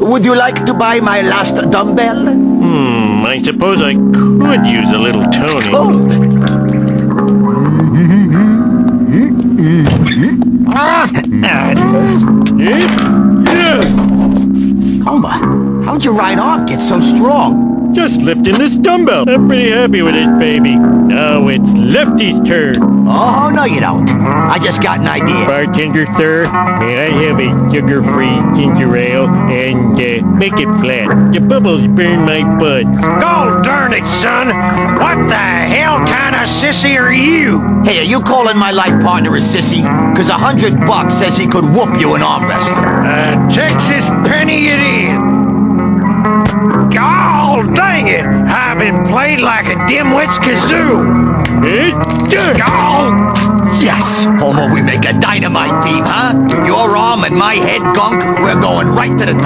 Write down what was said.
would you like to buy my last dumbbell? Hmm, I suppose I could use a little toning. Oh! Eh? Yeah, Homer, how'd your right arm get so strong? just lifting this dumbbell. I'm pretty happy with this baby. Now it's Lefty's turn. Oh, no you don't. I just got an idea. Bartender, sir, may I have a sugar-free ginger ale and uh, make it flat? The bubbles burn my butt. God darn it, son! What the hell kind of sissy are you? Hey, are you calling my life partner a sissy? Cause a hundred bucks says he could whoop you in arm wrestling. A Texas penny dang it! I've been played like a dimwit's kazoo. God! Yes! Homer, we make a dynamite team, huh? Your arm and my head gunk, we're going right to the